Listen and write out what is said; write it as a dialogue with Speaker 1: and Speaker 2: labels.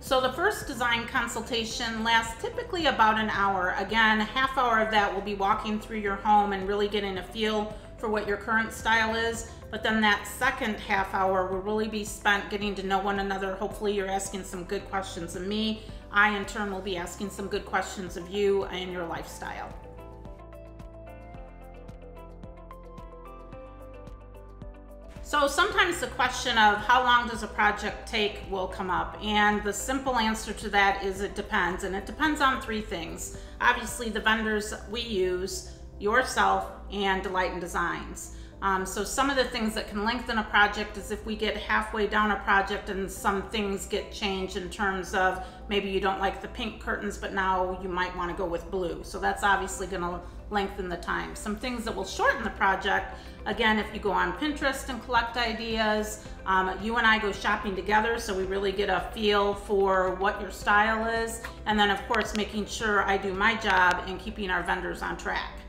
Speaker 1: So the first design consultation lasts typically about an hour. Again, a half hour of that will be walking through your home and really getting a feel for what your current style is. But then that second half hour will really be spent getting to know one another. Hopefully you're asking some good questions of me. I in turn will be asking some good questions of you and your lifestyle. So sometimes the question of how long does a project take will come up and the simple answer to that is it depends and it depends on three things. Obviously the vendors we use, yourself, and Delight in Designs. Um, so some of the things that can lengthen a project is if we get halfway down a project and some things get changed in terms of maybe you don't like the pink curtains, but now you might want to go with blue. So that's obviously going to lengthen the time. Some things that will shorten the project, again, if you go on Pinterest and collect ideas, um, you and I go shopping together so we really get a feel for what your style is. And then of course, making sure I do my job in keeping our vendors on track.